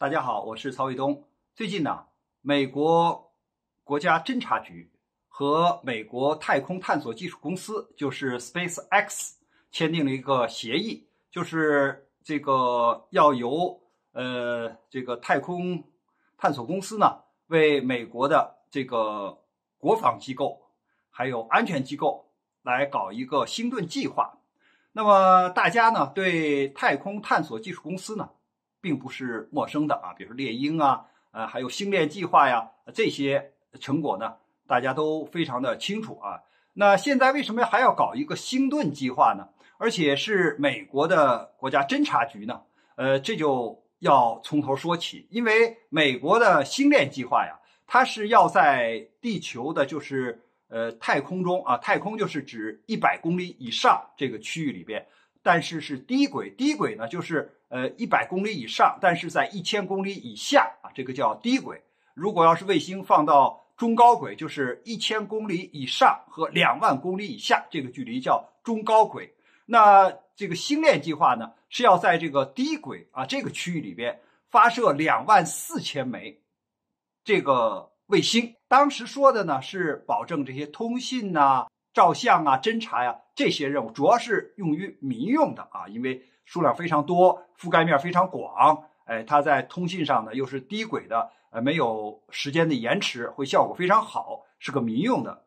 大家好，我是曹卫东。最近呢，美国国家侦察局和美国太空探索技术公司，就是 SpaceX，签订了一个协议，就是这个要由呃这个太空探索公司呢，为美国的这个国防机构还有安全机构来搞一个星盾计划。那么大家呢，对太空探索技术公司呢？并不是陌生的啊，比如说猎鹰啊，呃，还有星链计划呀，这些成果呢，大家都非常的清楚啊。那现在为什么还要搞一个星盾计划呢？而且是美国的国家侦察局呢？呃，这就要从头说起，因为美国的星链计划呀，它是要在地球的，就是呃太空中啊，太空就是指一百公里以上这个区域里边。但是是低轨，低轨呢就是呃一百公里以上，但是在一千公里以下啊，这个叫低轨。如果要是卫星放到中高轨，就是一千公里以上和两万公里以下，这个距离叫中高轨。那这个星链计划呢是要在这个低轨啊这个区域里边发射两万四千枚这个卫星。当时说的呢是保证这些通信呐。照相啊，侦查呀，这些任务主要是用于民用的啊，因为数量非常多，覆盖面非常广，哎，它在通信上呢又是低轨的，呃，没有时间的延迟，会效果非常好，是个民用的。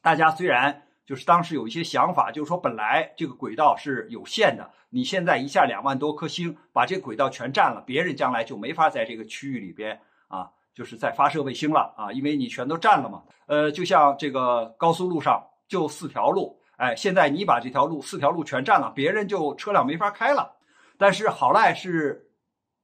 大家虽然就是当时有一些想法，就是说本来这个轨道是有限的，你现在一下两万多颗星把这个轨道全占了，别人将来就没法在这个区域里边啊，就是在发射卫星了啊，因为你全都占了嘛。呃，就像这个高速路上。就四条路，哎，现在你把这条路四条路全占了，别人就车辆没法开了。但是好赖是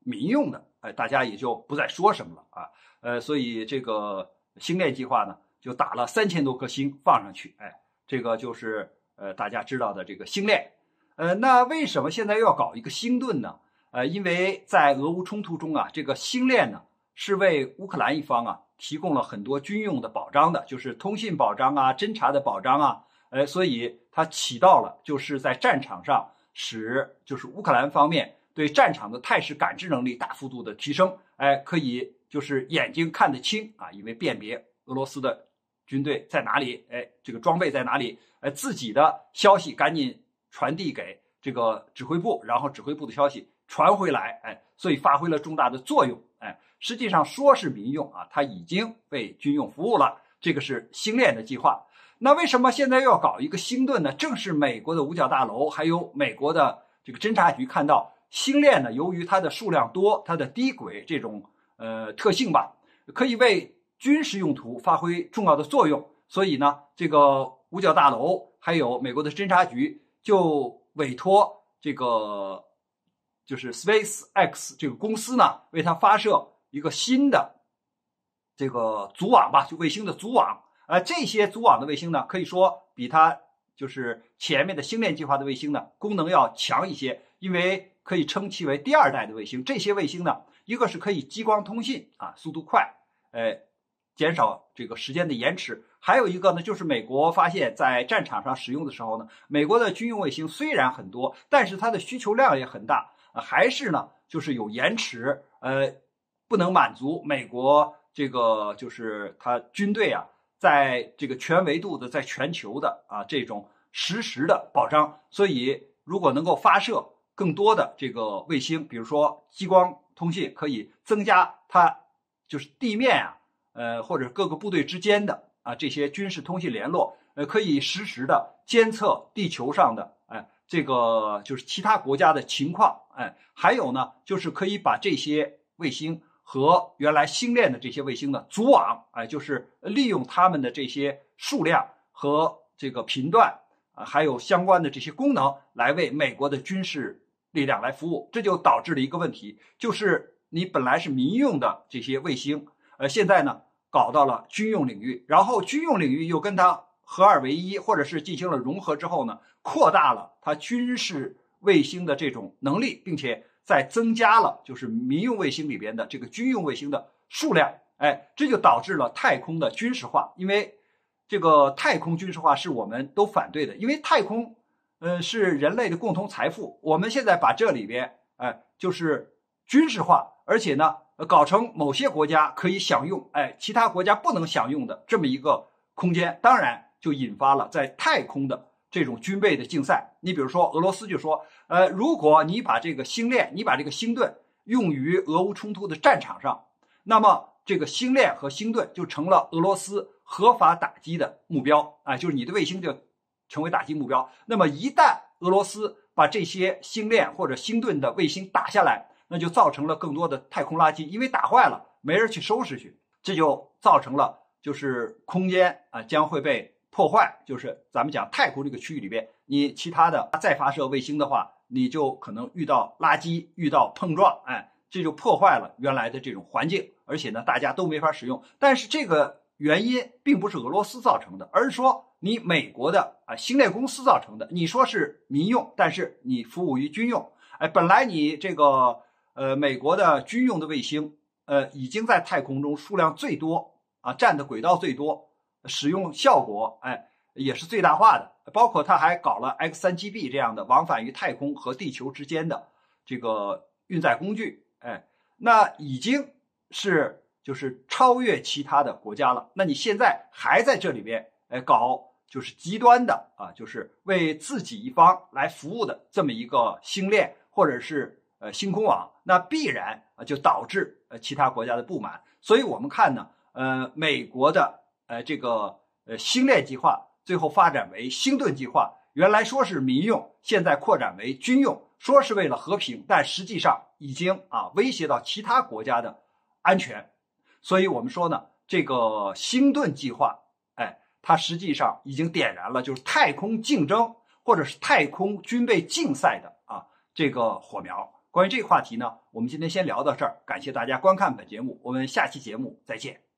民用的，哎，大家也就不再说什么了啊。呃，所以这个星链计划呢，就打了三千多颗星放上去，哎，这个就是呃大家知道的这个星链。呃，那为什么现在又要搞一个星盾呢？呃，因为在俄乌冲突中啊，这个星链呢是为乌克兰一方啊。提供了很多军用的保障的，就是通信保障啊、侦察的保障啊，呃，所以它起到了就是在战场上使就是乌克兰方面对战场的态势感知能力大幅度的提升，哎，可以就是眼睛看得清啊，因为辨别俄罗斯的军队在哪里，哎，这个装备在哪里，哎，自己的消息赶紧传递给这个指挥部，然后指挥部的消息传回来，哎，所以发挥了重大的作用，哎。实际上说是民用啊，它已经为军用服务了。这个是星链的计划。那为什么现在要搞一个星盾呢？正是美国的五角大楼，还有美国的这个侦察局看到星链呢，由于它的数量多，它的低轨这种呃特性吧，可以为军事用途发挥重要的作用。所以呢，这个五角大楼还有美国的侦察局就委托这个就是 Space X 这个公司呢，为它发射。一个新的这个组网吧，就卫星的组网，呃，这些组网的卫星呢，可以说比它就是前面的星链计划的卫星呢，功能要强一些，因为可以称其为第二代的卫星。这些卫星呢，一个是可以激光通信啊，速度快，呃，减少这个时间的延迟；还有一个呢，就是美国发现，在战场上使用的时候呢，美国的军用卫星虽然很多，但是它的需求量也很大，还是呢，就是有延迟，呃。不能满足美国这个就是他军队啊，在这个全维度的，在全球的啊这种实时的保障。所以，如果能够发射更多的这个卫星，比如说激光通信，可以增加它就是地面啊，呃或者各个部队之间的啊这些军事通信联络，呃可以实时的监测地球上的哎这个就是其他国家的情况，哎还有呢就是可以把这些卫星。和原来星链的这些卫星呢组网，哎，就是利用它们的这些数量和这个频段啊，还有相关的这些功能，来为美国的军事力量来服务。这就导致了一个问题，就是你本来是民用的这些卫星，呃，现在呢搞到了军用领域，然后军用领域又跟它合二为一，或者是进行了融合之后呢，扩大了它军事卫星的这种能力，并且。再增加了就是民用卫星里边的这个军用卫星的数量，哎，这就导致了太空的军事化。因为这个太空军事化是我们都反对的，因为太空，呃，是人类的共同财富。我们现在把这里边，哎，就是军事化，而且呢，搞成某些国家可以享用，哎，其他国家不能享用的这么一个空间，当然就引发了在太空的这种军备的竞赛。你比如说，俄罗斯就说，呃，如果你把这个星链，你把这个星盾用于俄乌冲突的战场上，那么这个星链和星盾就成了俄罗斯合法打击的目标，啊，就是你的卫星就成为打击目标。那么一旦俄罗斯把这些星链或者星盾的卫星打下来，那就造成了更多的太空垃圾，因为打坏了没人去收拾去，这就造成了就是空间啊将会被破坏，就是咱们讲太空这个区域里边，你其他的再发射卫星的话，你就可能遇到垃圾，遇到碰撞，哎，这就破坏了原来的这种环境，而且呢大家都没法使用。但是这个原因并不是俄罗斯造成的，而是说你美国的啊星链公司造成的。你说是民用，但是你服务于军用，哎，本来你这个。呃，美国的军用的卫星，呃，已经在太空中数量最多啊，占的轨道最多，使用效果，哎，也是最大化的。包括它还搞了 X 三 GB 这样的往返于太空和地球之间的这个运载工具，哎，那已经是就是超越其他的国家了。那你现在还在这里边，哎，搞就是极端的啊，就是为自己一方来服务的这么一个星链，或者是。呃，星空网那必然啊就导致呃其他国家的不满，所以我们看呢，呃，美国的呃这个呃星链计划最后发展为星盾计划，原来说是民用，现在扩展为军用，说是为了和平，但实际上已经啊威胁到其他国家的安全，所以我们说呢，这个星盾计划，哎，它实际上已经点燃了就是太空竞争或者是太空军备竞赛的啊这个火苗。关于这个话题呢，我们今天先聊到这儿。感谢大家观看本节目，我们下期节目再见。